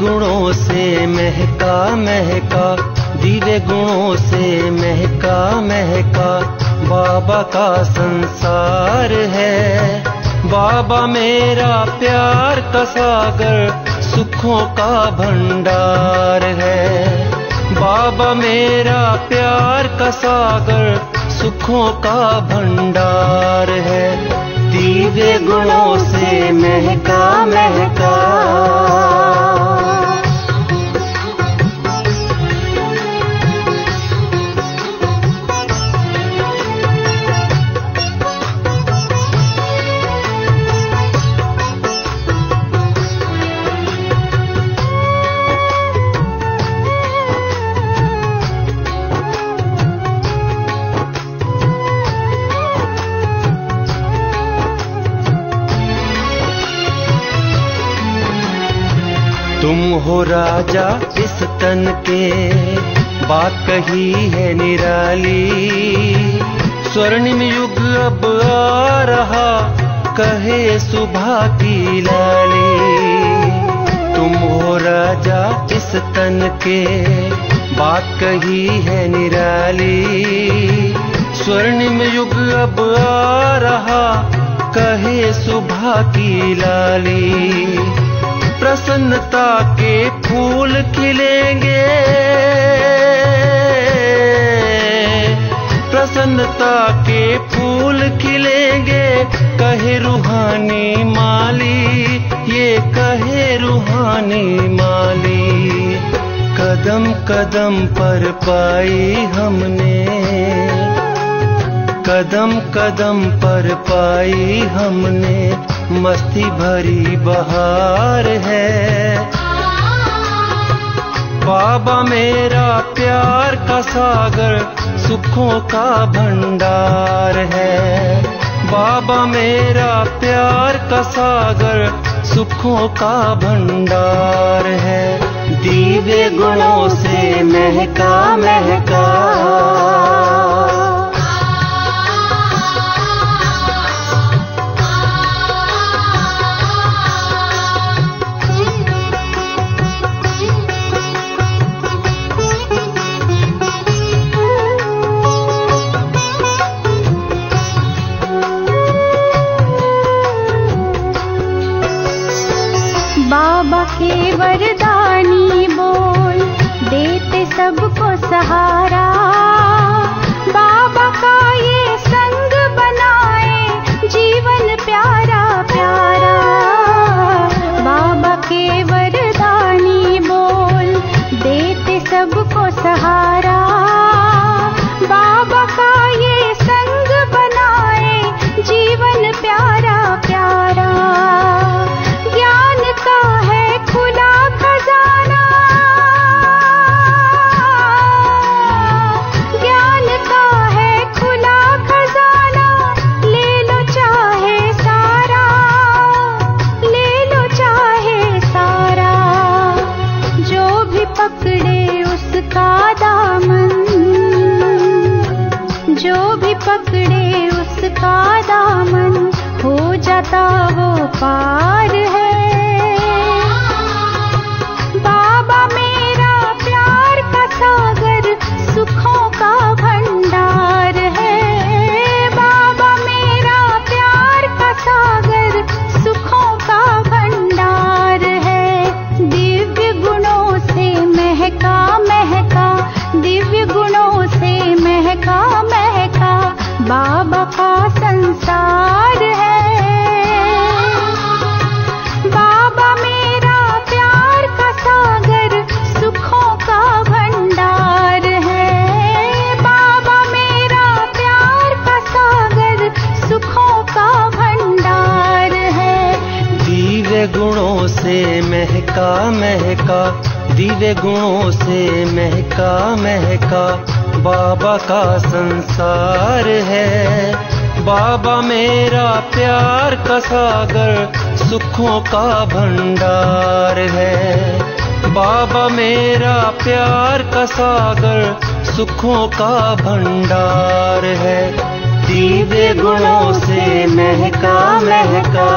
गुणों से महका महका। दिव्य गुणों से महका महका। बाबा का संसार है। बाबा मेरा प्यार का सागर, सुखों का भंडार है। बाबा मेरा प्यार का सागर, सुखों का भंडार है। दिव्य गुणों से महका महका। तुम हो राजा इस तन के। बात कही है निराली। स्वर्णिम युग अब आ रहा, कहे सुबह की लाली। तुम हो राजा इस तन के। बात कही है निराली। स्वर्णिम युग अब आ रहा, कहे सुबह की लाली। प्रसन्नता के फूल खिलेंगे। प्रसन्नता के फूल खिलेंगे। कहे रूहानी माली, ये कहे रूहानी माली। कदम कदम पर पाई हमने, कदम कदम पर पाई हमने। मस्ती भरी बहार है। बाबा मेरा प्यार का सागर सुखों का भंडार है। बाबा मेरा प्यार का सागर सुखों का भंडार है। दिव्य गुणों से महका महका। भी पकड़े उसका दामन। जो भी पकड़े उसका दामन हो जाता वो पार। गुणों से महका महका। दिव्य गुणों से महका महका। बाबा का संसार है। बाबा मेरा प्यार का सागर, सुखों का भंडार है। बाबा मेरा प्यार का सागर, सुखों का भंडार है। दिव्य गुणों से महका महका।